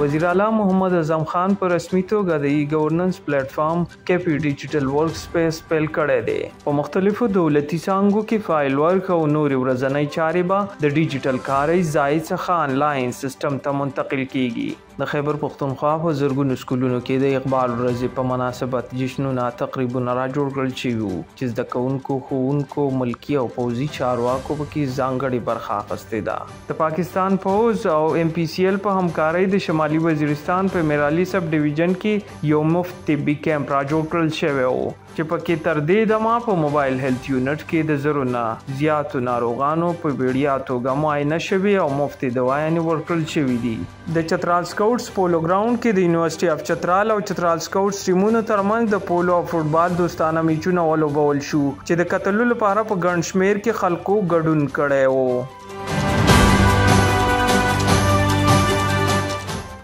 وزیر اعلی محمد اعظم خان په رسمي توګه د ای ګورننس پلیټ فارم کیپی ډیجیټل ورک سپیس پیل کړی دی په مختلفو دولتي څانګو کې فایل ورک او نورې ورځنۍ چارې به د ډیجیټل کاري ځای څخه انلاین سیستم ته منتقل کیږي د خیبر پښتونخوا په زرګونو سکولونو کې د اقبال ورځې په مناسبت جشنونه، تقریبونه را جوړ کړل شوي وو چې زده کوونکو، ښوونکو، ملکي او پوځي چارواکو په کې ځانګړې برخه اخیستې ده. د پاکستان پوځ او ایم پي سي ال په همکارۍ د شمالي وزیرستان په میرعلي سب ډویژن کې یو مفت طبي کیمپ را جوړ کړل شوی و. چې په کې تر دې دمه په موبایل هیلت یونټ کې د زرو نه زیاتو ناروغانو په ویړیا توګه معاینه شوې او مفتې دوايانې ورکړل شوې دي. د چترال سکاوټس پولو ګراونډ کې د یونیورسټي اف چترال او چترال سکاوټس ټیمونو ترمنځ د پولو او فوټبال دوستانه میچونه ولوبول شو چې د کتلو لپاره په ګڼ شمیر کې خلکو ګډون کړی و.